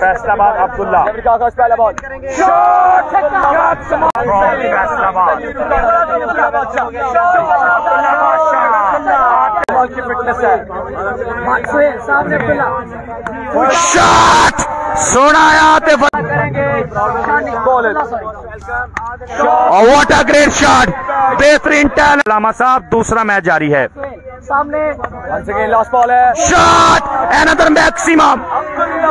फैसलाबाद अब्दुल्ला। पहला ball ball की fitness है सामने शॉट सोना बॉल अ ग्रेट शॉट बेहतरीन टैलेंट लामा साहब दूसरा मैच जारी है। सामने लास्ट बॉल है शॉट एनदर मैक्सिमम अब्दुल्ला